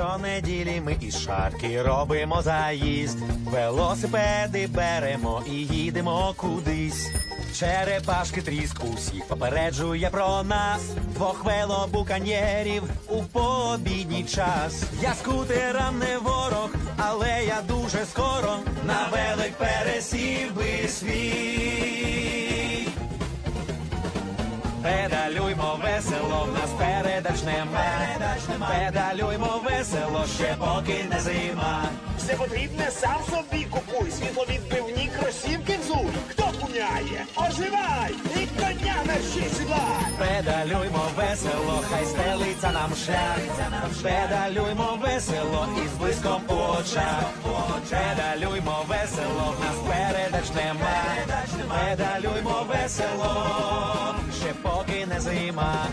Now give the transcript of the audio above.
Щонеділі ми із шарки робимо заїзд. Велосипеди беремо і їдемо кудись. Черепашки тріск усіх попереджує про нас. Двох велобуканьєрів у пообідній час. Я скутерам не ворог, але я дуже скоро на велик пересів би свій. Педалюймо весело, в нас передач нема. Педалюймо весело, ще поки не зима. Все потрібне сам собі купуй. Світловідбивні кросівки взуй. Хто куняє? Оживай! І коня на мерщій сідлай! Педалюймо весело, хай стелиться нам шлях. Педалюймо весело і з блиском у очах. Педалюймо весело, в нас передач нема. Педалюймо весело, ще поки не зима.